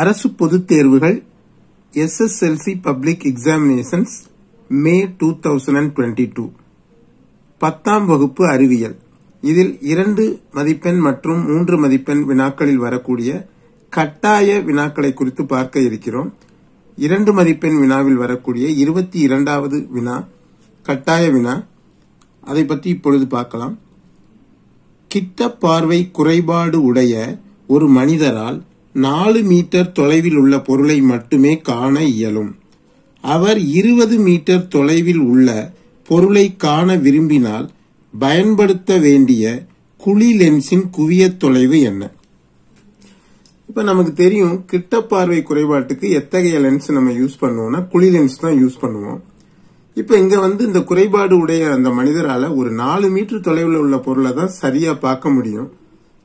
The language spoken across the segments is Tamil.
அரசு பொதுத் தேர்வுகள் SSLC public examinations May two thousand and twenty two பத்தாம் வகுப்பு அறிவியல். இதில் இரண்டு மதிப்பெண் மற்றும் மூன்று மதிப்பெண் வினாக்களில் வரக்கூடிய கட்டாய வினாக்களை குறித்து பார்க்க இருக்கிறோம். இரண்டு மதிப்பெண் வினாவில் வரக்கூடிய இருபத்தி இரண்டாவது வினா கட்டாய வினா அதை பற்றி இப்பொழுது பார்க்கலாம். கிட்ட பார்வை குறைபாடு உடைய ஒரு மனிதரால் நாலு மீட்டர் தொலைவில் உள்ள பொருளை மட்டுமே காண இயலும். அவர் இருபது மீட்டர் தொலைவில் உள்ள பொருளை காண விரும்பினால் பயன்படுத்த வேண்டிய குழி லென்ஸின் குவிய தொலைவு என்ன? இப்போ நமக்கு தெரியும் கிட்ட பார்வை குறைபாட்டுக்கு எத்தகைய லென்ஸ் நம்ம யூஸ் பண்ணுவோம்னா குழி லென்ஸ் தான் யூஸ் பண்ணுவோம். இப்போ இங்க வந்து இந்த குறைபாடு உடைய அந்த மனிதரால ஒரு நாலு மீட்டர் தொலைவில் உள்ள பொருளை தான் சரியா பார்க்க முடியும்.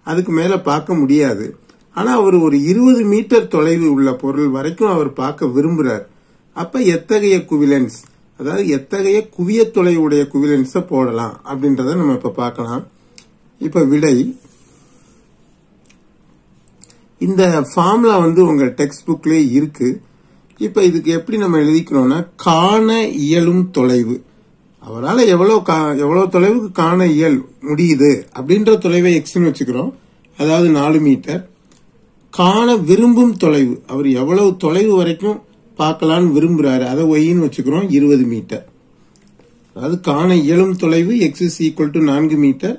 அதுக்கு மேல பார்க்க முடியாது. ஆனா அவர் ஒரு இருபது மீட்டர் தொலைவு உள்ள பொருள் வரைக்கும் அவர் பார்க்க விரும்புறார். அப்ப எத்தகைய குவிலென்ஸ்? அதாவது எத்தகைய குவிய தொலைவுடைய குவிலென்ஸ போடலாம் அப்படின்றத நம்ம இப்ப பார்க்கலாம். இப்ப விடை. இந்த ஃபார்முலா வந்து உங்க டெக்ஸ்ட் புக்லேயே இருக்கு. இப்ப இதுக்கு எப்படி நம்ம எழுதிக்கிறோம்னா காண இயலும் தொலைவு. அவரால் எவ்வளோ கா- எவ்வளோ தொலைவுக்கு காண இயல் முடியுது அப்படின்ற தொலைவை எக்ஸ்னு வச்சுக்கிறோம். அதாவது நாலு மீட்டர். காண விரும்பும் தொலைவு. அவர் எவ்வளவு தொலைவு வரைக்கும் பார்க்கலான்னு விரும்புறாரு. அதை ஒய்ன்னு வச்சுக்கிறோம் இருபது மீட்டர். அதாவது காண இயலும் தொலைவு எக்ஸ் இஸ் ஈக்குவல் டு நான்கு மீட்டர்.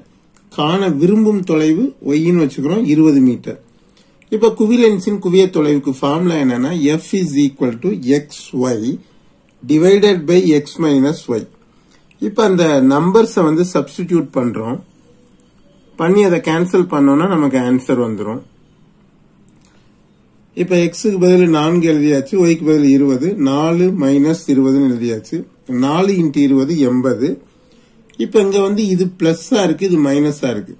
காண விரும்பும் தொலைவு ஒய்ன்னு வச்சுக்கிறோம் இருபது மீட்டர். இப்ப குவிலென்ஸின் குவிய தொலைவுக்கு ஃபார்முலா என்னன்னா F is equal to X Y divided by X minus Y இப்ப அந்த நம்பர்ஸை வந்து சப்ஸ்டிடியூட் பண்றோம். பண்ணி அதை கேன்சல் பண்ணோம்னா நமக்கு ஆன்சர் வந்துடும் இப்ப எக்ஸுக்கு பதில் நான்கு எழுதியாச்சு ஒய்க்கு பதில் இருபது நாலு மைனஸ் இருபதுன்னு எழுதியாச்சு. நாலு இன்ட்டு இருபது எண்பது. இப்ப இங்க வந்து இது பிளஸ்ஸா இருக்கு இது மைனஸா இருக்கு.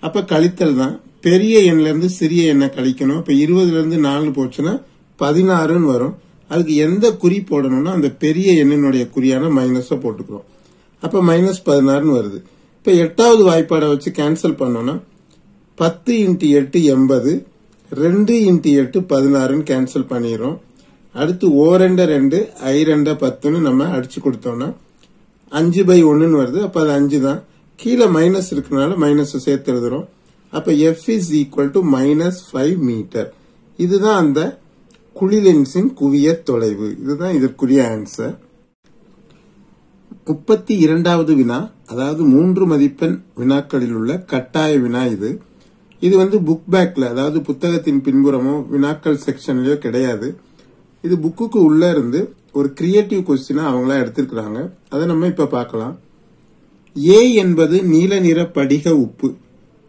அப்ப கழித்தல் தான். பெரிய எண்ல இருந்து சிறிய எண்ணை கழிக்கணும். இப்ப இருபதுல இருந்து நாலு போச்சுன்னா பதினாறுன்னு வரும். அதுக்கு எந்த குறி போடணும்னா அந்த பெரிய எண்ணினுடைய குறியான மைனஸை போட்டுக்கிறோம். அப்ப மைனஸ் பதினாறுன்னு வருது. இப்ப எட்டாவது வாய்ப்பாடை வச்சு கேன்சல் பண்ணோம்னா பத்து இன்ட்டு எட்டு எண்பது. ரெண்டு இன்ட்டு எட்டு பதினாறுன்னு கேன்சல் பண்ணிடுறோம் அடுத்து ஓ ரெண்டு ஐ ரெண்ட பத்துன்னு நம்ம அடிச்சு கொடுத்தோம்னா அஞ்சு பை ஒன்றுன்னு வருது. அப்போ அது அஞ்சு தான் கீழே மைனஸ் இருக்கனால மைனஸை சேர்த்து எழுதுறோம். அப்போ F is equal to minus five metre இதுதான் அந்த குழிலென்ஸின் குவிய தொலைவு. இதுதான் இதற்குரிய ஆன்சர் முப்பத்தி இரண்டாவது வினா அதாவது மூன்று மதிப்பெண் வினாக்களில் உள்ள கட்டாய வினா இது. இது வந்து புக் பேக்ல அதாவது புத்தகத்தின் பின்புறமோ வினாக்கள் செக்ஷன்லயோ கிடையாது. இது புக்குக்கு உள்ள இருந்து ஒரு கிரியேட்டிவ் கொஸ்டினா அவங்களா எடுத்திருக்கிறாங்க. அதை நம்ம இப்ப பார்க்கலாம். ஏ என்பது நீல நிற படிக உப்பு.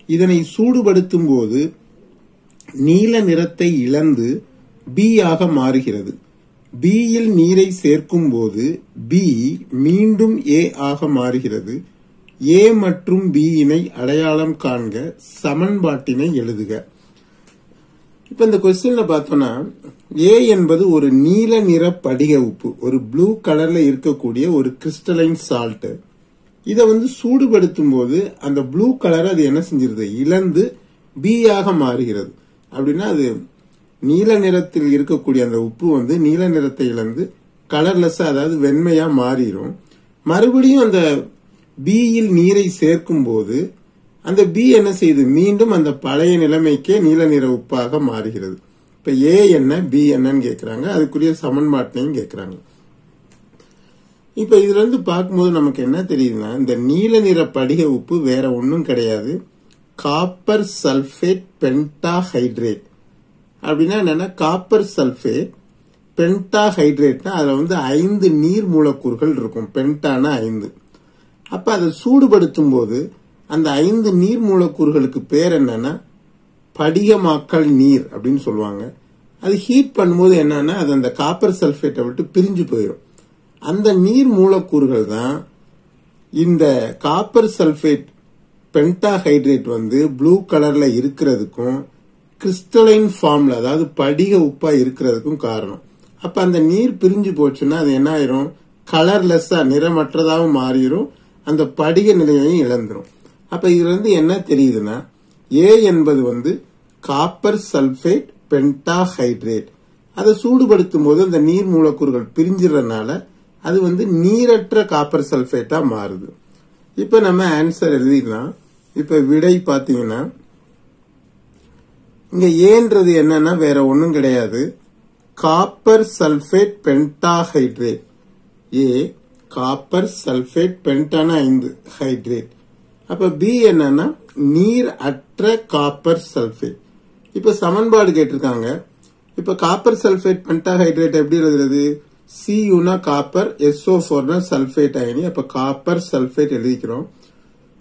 இதனை சூடுபடுத்தும் போது நீல நிறத்தை இழந்து பி ஆக மாறுகிறது. பியில் யில் நீரை சேர்க்கும் போது பி மீண்டும் ஏ ஆக மாறுகிறது. ஏ மற்றும் பி இனை அடையாளம் காண்க சமன்பாட்டினை எழுதுக. இப்ப இந்த கொஸ்டின்ல பார்த்தோம்னா ஏ என்பது ஒரு நீல நிற படிக உப்பு ஒரு ப்ளூ கலர்ல இருக்கக்கூடிய ஒரு கிறிஸ்டலைன் சால்ட் இதை வந்து சூடுபடுத்தும் போது அந்த ப்ளூ கலர் அது என்ன செஞ்சிருது? இழந்து பி ஆக மாறுகிறது. அப்படின்னா அது நீல நிறத்தில் இருக்கக்கூடிய அந்த உப்பு வந்து நீல நிறத்தை இழந்து கலர்லெஸ் அதாவது வெண்மையா மாறிடும் மறுபடியும் அந்த பியில் நீரை சேர்க்கும் போது அந்த பி என்ன செய்யுது மீண்டும் அந்த பழைய நிலைமைக்கே நீல நிற உப்பாக மாறுகிறது. இப்ப ஏ என்ன பி என்னன்னு கேக்குறாங்க. அதுக்குரிய சமன்பாட்டினையும் கேக்குறாங்க. இப்ப இதுல இருந்து பார்க்கும்போது நமக்கு என்ன தெரியுதுன்னா இந்த நீல நிற படிக உப்பு வேற ஒன்றும் கிடையாது. Copper sulphate pentahydrate. அப்படின்னா என்னன்னா காப்பர் சல்பேட் பென்டாஹைட்ரேட்னா அதுல வந்து ஐந்து நீர் மூலக்கூறுகள் இருக்கும். பென்டானா ஐந்து. அப்ப அதை சூடுபடுத்தும் போது அந்த ஐந்து நீர் மூலக்கூறுகளுக்கு பேர் என்னன்னா படிகமாக்கல் நீர் அப்படின்னு சொல்லுவாங்க. அது ஹீட் பண்ணும்போது என்னன்னா அது அந்த காப்பர் சல்ஃபேட்டை விட்டு பிரிஞ்சு போயிடும் அந்த நீர் மூலக்கூறுகள் தான் இந்த காப்பர் சல்ஃபேட் பென்டாஹைட்ரேட் வந்து ப்ளூ கலர்ல இருக்கிறதுக்கும் கிறிஸ்டலைன் ஃபார்ம்ல அதாவது படிக உப்பா இருக்கிறதுக்கும் காரணம். அப்ப அந்த நீர் பிரிஞ்சு போச்சுன்னா அது என்ன ஆயிரும்? கலர்லெஸ்ஸா நிறமற்றதாகவும் மாறிடும் அந்த படிக நிலையையும் இழந்துரும். அப்ப இதுல இருந்து என்ன தெரியுதுன்னா ஏ என்பது வந்து காப்பர் சல்பேட் பென்டாஹைட்ரேட் அதை சூடுபடுத்தும் போது அந்த நீர் மூலக்கூறுகள் பிரிஞ்சிடறதுனால அது வந்து நீரற்ற காப்பர் சல்பேட்டா மாறுது. இப்ப நம்ம ஆன்சர் எழுதிடலாம். இப்ப விடை பாத்தீங்கன்னா இங்க ஏன்றது என்னன்னா வேற ஒன்றும் கிடையாது. காப்பர் சல்ஃபேட் பென்டாஹைட்ரேட் ஏ காப்பர் சல்ஃபேட் பென்டான ஐந்து ஹைட்ரேட் அப்ப பி என்னன்னா நீர் அற்ற காப்பர் சல்ஃபேட் இப்ப சமன்பாடு கேட்டிருக்காங்க. இப்ப காப்பர் சல்ஃபேட் பென்டாஹைட்ரேட் எப்படி எழுதுறது? சியூனா காப்பர் எஸ்ஓ ஃபோர்னா சல்ஃபேட் அயனி. அப்ப காப்பர் சல்ஃபேட் எழுதிக்கிறோம்.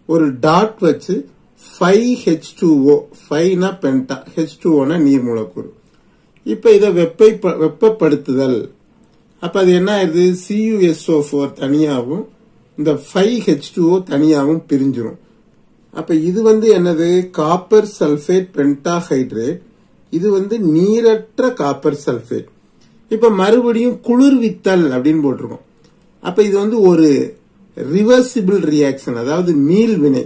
ஒரு டாட் வச்சு ஃபைவ் ஹெச் டூ ஓ ஃபைவ்னா பென்டா ஹெச் டூ ஓனா நீர் மூலக்கூறு இப்ப இதை வெப்பை வெப்பப்படுத்துதல். அப்போ அது என்ன ஆயிருது சியூஎஸ்ஓ ஃபோர் தனியாகவும் இந்த ஃபைவ் ஹெச் டூஓ தனியாகவும் பிரிஞ்சிரும். அப்போ இது வந்து என்னது? காப்பர் சல்ஃபேட் பென்டாஹைட்ரேட் இது வந்து நீரற்ற காப்பர் சல்ஃபேட் இப்போ மறுபடியும் குளிர்வித்தல் அப்படின்னு போட்டிருக்கோம். அப்போ இது வந்து ஒரு ரிவர்சிபிள் ரியாக்ஷன் அதாவது மீள் வினை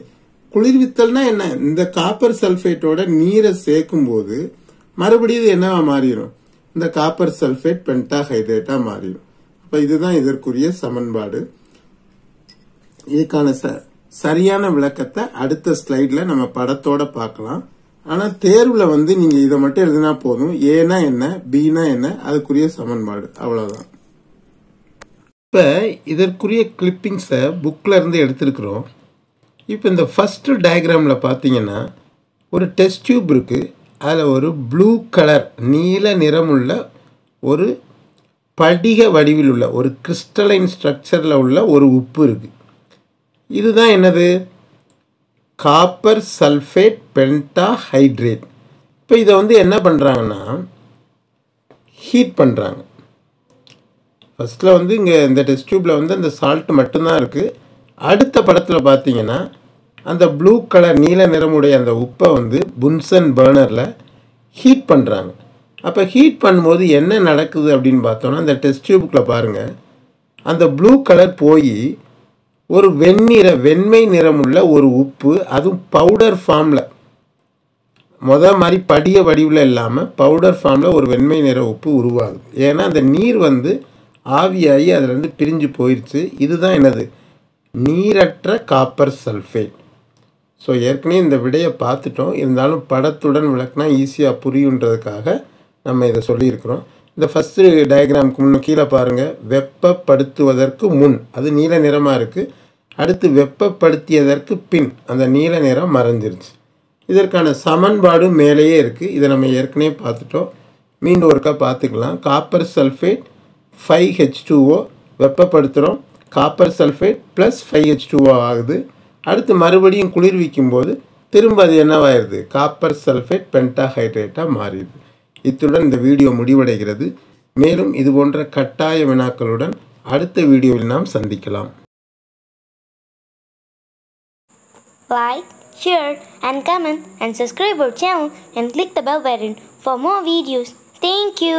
குளிர்வித்தல்னா என்ன? இந்த காப்பர் சல்ஃபேட்டோட நீரை சேர்க்கும் போது மறுபடியும் இது என்னவா மாறிடும் இந்த காப்பர் சல்ஃபேட் பென்டாஹைட்ரேட்டா மாறிடும் அப்ப இதுதான் இதற்குரிய சமன்பாடு. இதுக்கான ச- சரியான விளக்கத்தை அடுத்த ஸ்லைட்ல நம்ம படத்தோட பார்க்கலாம். ஆனா தேர்வுல வந்து நீங்க இதை மட்டும் எழுதினா போதும். ஏனா என்ன பினா என்ன அதுக்குரிய சமன்பாடு. அவ்வளவுதான். இப்ப இதற்குரிய கிளிப்பிங்ஸை புக்ல இருந்து எடுத்திருக்கிறோம். இப்போ இந்த ஃபர்ஸ்ட் டயக்ராம்ல பார்த்தீங்கன்னா ஒரு டெஸ்ட் டியூப் இருக்கு. அதில் ஒரு ப்ளூ கலர் நீல நிறமுள்ள ஒரு படிக வடிவில் உள்ள ஒரு கிறிஸ்டலைன் ஸ்ட்ரக்சரில் உள்ள ஒரு உப்பு இருக்குது இதுதான் என்னது? காப்பர் சல்ஃபேட் பென்டா ஹைட்ரேட் இப்போ இதை வந்து என்ன பண்ணுறாங்கன்னா ஹீட் பண்ணுறாங்க ஃபர்ஸ்ட்டில் வந்து இங்கே இந்த டெஸ்ட் டியூப்பில் வந்து அந்த சால்ட் மட்டும்தான் இருக்குது அடுத்த படத்தில் பார்த்தீங்கன்னா அந்த ப்ளூ கலர் நீல நிறமுடைய அந்த உப்பை வந்து புன்சன் பர்னரில் ஹீட் பண்ணுறாங்க அப்போ ஹீட் பண்ணும்போது என்ன நடக்குது அப்படின்னு பார்த்தோன்னா அந்த டெஸ்ட் டியூப்புக்குள்ள பாருங்கள் அந்த ப்ளூ கலர் போய் ஒரு வெண்ணிற வெண்மை நிறமுள்ள ஒரு உப்பு அதுவும் பவுடர் ஃபார்மில் முத மாதிரி படிய வடிவில் இல்லாமல் பவுடர் ஃபார்மில் ஒரு வெண்மை நிற உப்பு உருவாகுது. ஏன்னா அந்த நீர் வந்து ஆவியாகி அதுலேருந்து பிரிஞ்சு போயிடுச்சு இதுதான் என்னது? நீரற்ற காப்பர் சல்ஃபேட் ஸோ ஏற்கனவே இந்த விடையை பார்த்துட்டோம். இருந்தாலும் படத்துடன் விளக்குனா ஈஸியாக புரியுன்றதுக்காக நம்ம இதை சொல்லியிருக்கிறோம். இந்த ஃபஸ்ட்டு டயக்ராமுக்கு முன்னே கீழே பாருங்கள் வெப்பப்படுத்துவதற்கு முன். அது நீல நிறமாக இருக்குது அடுத்து வெப்பப்படுத்தியதற்கு பின். அந்த நீல நிறம் மறைஞ்சிருச்சு. இதற்கான சமன்பாடு மேலேயே இருக்குது இதை நம்ம ஏற்கனவே பார்த்துட்டோம். மீண்டும் ஒருக்கா பார்த்துக்கலாம். Copper sulphate five H two O வெப்பப்படுத்துகிறோம். Copper sulphate plus five H two O ஆகுது. அடுத்து மறுபடியும் குளிர்விக்கும் போது திரும்ப அது என்னவாயிருது காப்பர் சல்ஃபேட் பென்டாஹைட்ரேட்டாக மாறிடுது இத்துடன் இந்த வீடியோ முடிவடைகிறது மேலும் இது போன்ற கட்டாய வினாக்களுடன் அடுத்த வீடியோவில் நாம் சந்திக்கலாம் Like, share and comment and subscribe our channel and click the bell button for more videos. Thank you.